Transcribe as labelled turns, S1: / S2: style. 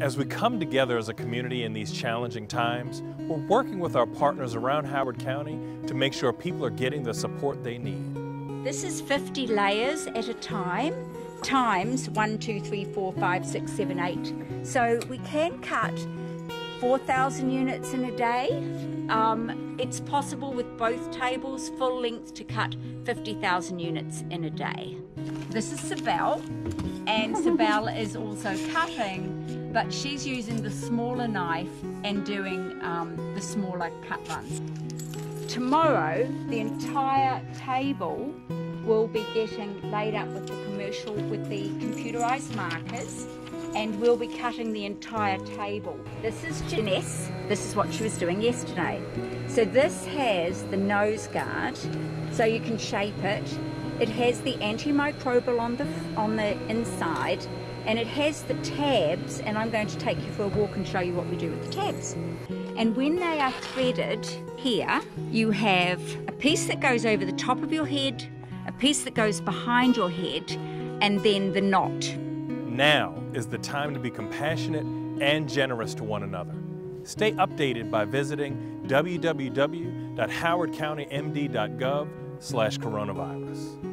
S1: As we come together as a community in these challenging times, we're working with our partners around Howard County to make sure people are getting the support they need.
S2: This is 50 layers at a time, times 1, 2, 3, 4, 5, 6, 7, 8. So we can cut 4,000 units in a day. Um, it's possible with both tables, full length, to cut 50,000 units in a day. This is Sibel, and Sibel is also cutting, but she's using the smaller knife and doing um, the smaller cut runs. Tomorrow, the entire table will be getting laid up with the commercial, with the computerized markers, and we'll be cutting the entire table. This is Janess. This is what she was doing yesterday. So this has the nose guard, so you can shape it. It has the antimicrobial on the on the inside, and it has the tabs. And I'm going to take you for a walk and show you what we do with the tabs. And when they are threaded here, you have a piece that goes over the top of your head, a piece that goes behind your head, and then the knot.
S1: Now is the time to be compassionate and generous to one another. Stay updated by visiting www.howardcountymd.gov slash coronavirus.